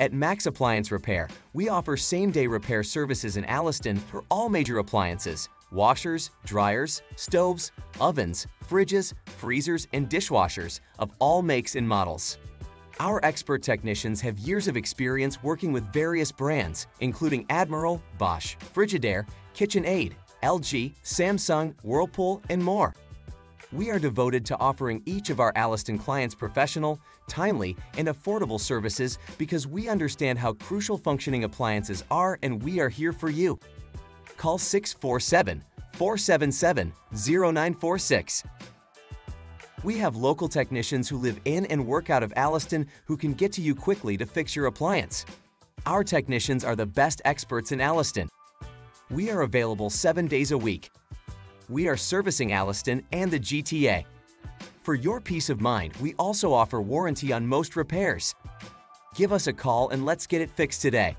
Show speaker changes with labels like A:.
A: At Max Appliance Repair, we offer same-day repair services in Alliston for all major appliances, washers, dryers, stoves, ovens, fridges, freezers, and dishwashers of all makes and models. Our expert technicians have years of experience working with various brands, including Admiral, Bosch, Frigidaire, KitchenAid, LG, Samsung, Whirlpool, and more. We are devoted to offering each of our Alliston clients professional, timely, and affordable services because we understand how crucial functioning appliances are and we are here for you. Call 647 477 0946. We have local technicians who live in and work out of Alliston who can get to you quickly to fix your appliance. Our technicians are the best experts in Alliston. We are available seven days a week. We are servicing Alliston and the GTA. For your peace of mind, we also offer warranty on most repairs. Give us a call and let's get it fixed today.